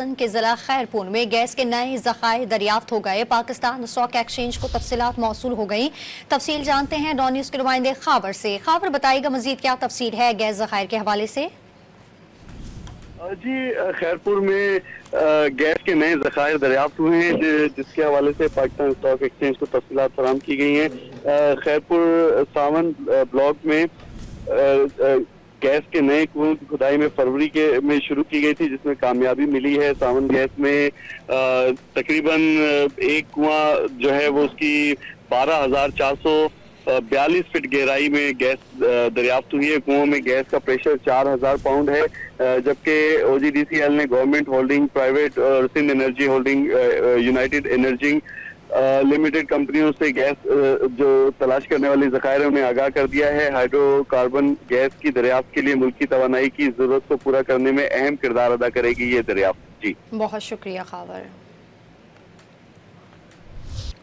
सिंध के जिला खैरपुर में गैस के नए जखायर दरियाफ्त हो गए। पाकिस्तान स्टॉक एक्सचेंज को तफसीत मौसू हो गई। तफसील जानते हैं डॉन न्यूज़ के नुमाइंदे खाबर से। खाबर बताएगा मजीद क्या तफसील है गैस जखायर के हवाले से? जी खैरपुर में गैस के नए जखायर दरियाफ्त हुए हैं जिसके हवाले से पाकिस्तान स्टॉक एक्सचेंज को तफसीत फराम की गई हैं। खैरपुर सावन ब्लॉक में गैस के नए कुओं की खुदाई में फरवरी के, में शुरू की गई थी, जिसमें कामयाबी मिली है। सावन गैस में तकरीबन एक कुआँ जो है, वो उसकी बारह हज़ार चार सौ बयालीस फीट गहराई में गैस दरियाफ्त हुई है। कुओं में गैस का प्रेशर चार हज़ार पाउंड है जबकि ओजीडीसीएल ने गवर्नमेंट होल्डिंग, प्राइवेट और Sindh energy holding United Energy limited कंपनियों से गैस जो तलाश करने वाले जखायर उन्हें आगाह कर दिया है हाइड्रोकार्बन गैस की दरियाफ्त के लिए मुल्की तोानाई की ज़रूरत को पूरा करने में अहम किरदार अदा करेगी ये दरियाफ्त। जी। बहुत शुक्रिया, खावर।